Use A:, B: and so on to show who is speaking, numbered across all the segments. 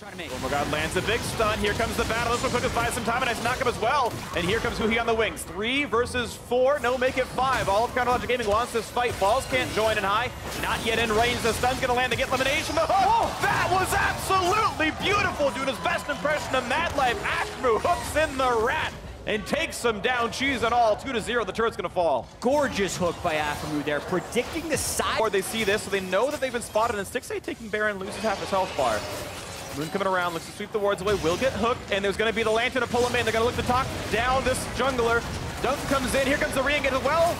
A: trying to make.
B: Oh my god, lands a big stun. Here comes the battle. This one quick buy some time. A nice knock up as well. And here comes Huhi on the wings. Three versus four. No, make it five. All of Counter Logic Gaming wants this fight. Balls can't join in high. Not yet in range. The stun's gonna land to get elimination. The hook. Oh, that was absolutely beautiful. Doing his best impression of Mad Life. Aphromoo hooks in the rat and takes him down. Cheese and all. Two to zero. The turret's gonna fall.
A: Gorgeous hook by Aphromoo there, predicting the side.
B: Or they see this, so they know that they've been spotted. And Stixxay taking Baron loses half his health bar. Moon coming around, looks to sweep the wards away, will get hooked, and there's gonna be the Lantern to pull him in. They're gonna look to talk down this jungler. Dunk comes in, here comes the ring as well.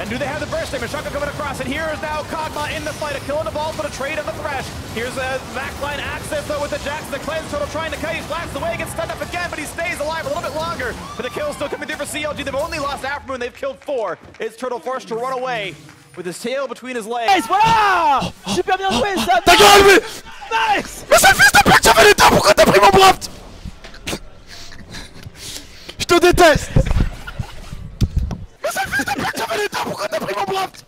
B: And do they have the burst damage? Shaka coming across, and here is now Kog'Maw in the fight, a kill on the ball for the trade of the Thresh. Here's a backline access though with the Jax, the Cleanse Turtle trying to cut, he blasts away, gets stunned up again, but he stays alive a little bit longer. But the kill still coming through for CLG, they've only lost Aphromoo and they've killed four. It's Turtle forced to run away with his tail between his legs.
C: Nice, voilà Super bien joué, ça
D: Ta gueule,
C: Nice
D: Mais c'est le pute, j'avais l'état, pourquoi t'as pris mon draft Je te déteste. Mais c'est le fils de j'avais l'état, pourquoi t'as pris mon draft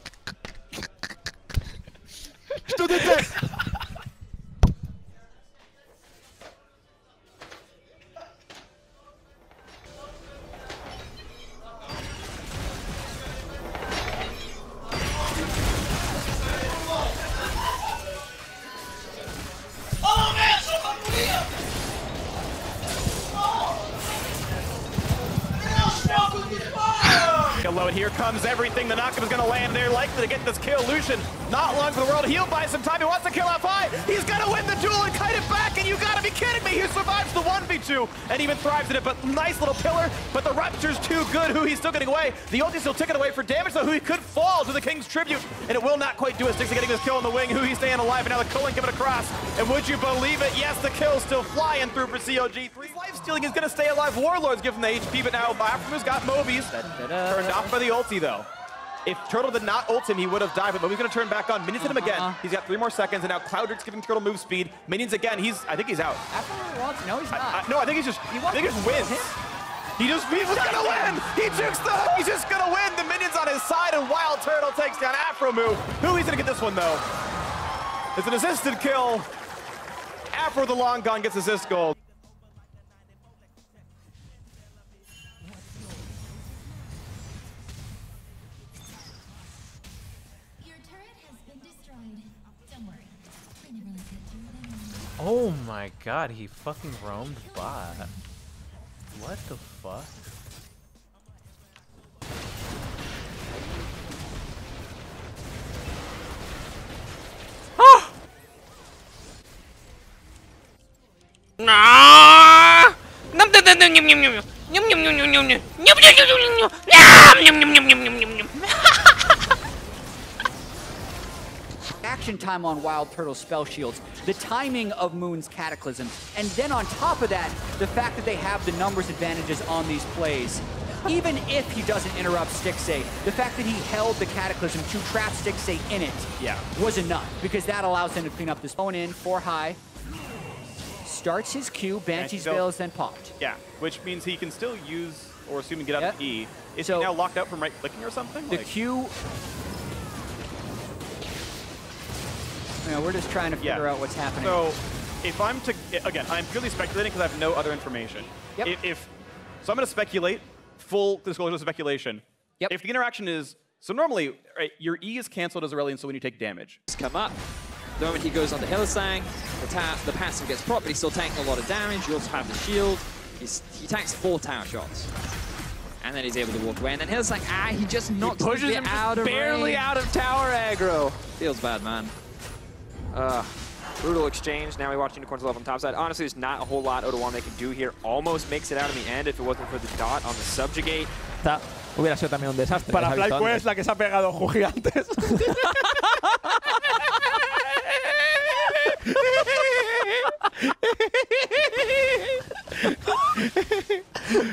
B: Hello, and here comes everything. The knockup is going to land. They're likely to get this kill. Lucian, not long for the world. He'll buy some time. He wants to kill F5. He's going to win the duel and kite it back, and you got to be kidding me. He survives the 1v2 and even thrives in it, but nice little pillar. But the Rupture's too good. Huhi's still getting away. The ulti's still ticking away for damage, though. Huhi could fall to the King's Tribute, and it will not quite do it. Stixxay getting this kill on the wing. Huhi's staying alive, and now the Culling coming across. And would you believe it? Yes, the kill's still flying through for COG. Three life stealing is going to stay alive. Warlords him the HP, but now Aphromoo's got Mobies. Turned off by the ulti, though. If Turtle did not ult him, he would have died, but Moby's going to turn back on. Minions hit him again.
A: Uh-uh.
B: He's got three more seconds, and now Cloudrick's giving Turtle move speed. Minions again. He's, I think he's out.
A: Aphromoo wants, no, he's not.
B: I, no, I think he's just, I think he just wins. He just, he's gonna win! He jukes the hook, he's just gonna win! The minions on his side, and Wild Turtle takes down Aphromoo. Huhi's gonna get this one, though? It's an assisted kill. Afro the long gun gets assist gold.
E: Oh my god, he fucking roamed bot. What the fuck?
A: Action time on Wild Turtle spell shields, the timing of Moon's Cataclysm, and then on top of that, the fact that they have the numbers advantages on these plays. Even if he doesn't interrupt Stixxay, the fact that he held the Cataclysm to trap Stixxay in it
B: Yeah.
A: was enough, because that allows him to clean up this phone in, four high, starts his Q, Banshee's Veil is then popped.
B: Yeah, which means he can still use, or assume and get out of
A: Yep.
B: E. Is
A: So-
B: he now locked out from right clicking or something?
A: The
B: Like-
A: Q. You know, we're just trying to
B: Yeah.
A: figure out what's happening.
B: So, if I'm to again, I'm purely speculating because I have no other information.
A: Yep.
B: If, if so, I'm going to speculate. Full disclosure of speculation.
A: Yep.
B: If the interaction is so, normally right, your E is canceled as Aurelion, so when you take damage.
F: come up. The moment he goes on the Hillsang, the, ta the passive gets propped, but he's still taking a lot of damage. You also have the shield. He's, he tanks four tower shots. And then he's able to walk away. And then Hillsang, ah, he just knocks
E: pushes
F: the bit
E: him just
F: out of
E: barely
F: range.
E: out of tower aggro.
F: Feels bad, man.
G: Uh, brutal exchange. Now we watch Unicorns level on top side. Honestly, there's not a whole lot Oda 1 they can do here. Almost makes it out in the end if it wasn't for the dot on the subjugate.
C: Esta hubiera sido también un desastre.
D: Para
C: ¿has
D: FlyQuest, la que se ha pegado Juji antes.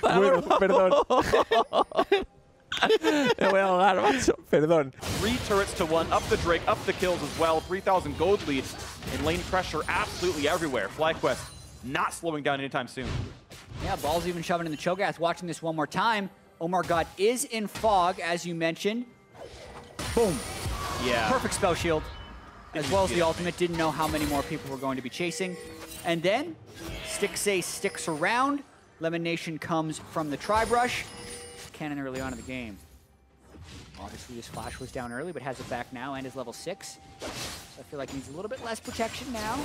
D: bueno, perdón. Me voy a ahogar, macho. Perdón.
B: Three turrets to one, up the Drake, up the kills as well. 3,000 gold lead, and lane pressure absolutely everywhere. FlyQuest not slowing down anytime soon.
A: Yeah, ball's even shoving in the Cho'Gath. Watching this one more time. Omar God is in fog, as you mentioned. Boom.
B: Yeah.
A: Perfect spell shield. As well as the ultimate. Didn't know how many more people were going to be chasing. And then Stixxay sticks around. Lemon Nation comes from the Tribe Rush. Cannon early on in the game. Obviously, his flash was down early, but has it back now and is level 6. So I feel like he needs a little bit less protection now.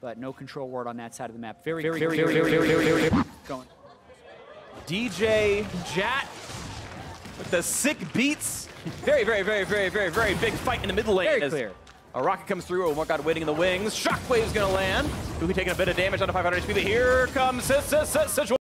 A: But no control ward on that side of the map. Very, very, very, very, very, very, very, very going.
B: DJ Jat with the sick beats. Very, very, very, very, very, very big fight in the middle lane.
A: Very clear.
B: A rocket comes through, oh my god, waiting in the wings. Shockwave's gonna land. Who taking a bit of damage on the 500 HP, but here comes Sijuan.